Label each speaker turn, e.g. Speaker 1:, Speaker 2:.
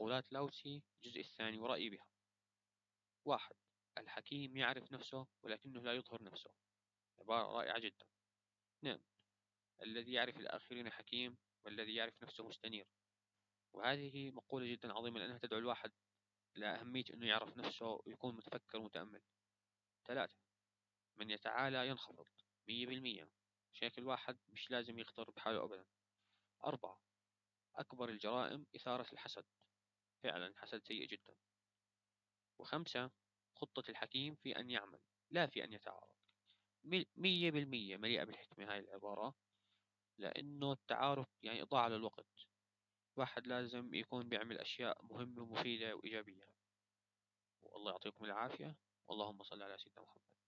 Speaker 1: مقولات لاوتسي الجزء الثاني ورأيي بها. واحد الحكيم يعرف نفسه ولكنه لا يظهر نفسه. عبارة رائعة جدا. اثنين الذي يعرف الآخرين حكيم والذي يعرف نفسه مستنير. وهذه مقولة جدا عظيمة لأنها تدعو الواحد لأهمية أنه يعرف نفسه ويكون متفكر ومتأمل ثلاثة من يتعالى ينخفض مية بالمية. عشان الواحد مش لازم يغتر بحاله أبدا. أربعة أكبر الجرائم إثارة الحسد. فعلا الحسد سيء جدا. وخمسة خطة الحكيم في أن يعمل لا في أن يتعارض. مية بالمية مليئة بالحكمة هاي العبارة لأنه التعارف يعني إضاعة للوقت. واحد لازم يكون بيعمل أشياء مهمة ومفيدة وإيجابية. والله يعطيكم العافية اللهم صل على سيدنا محمد.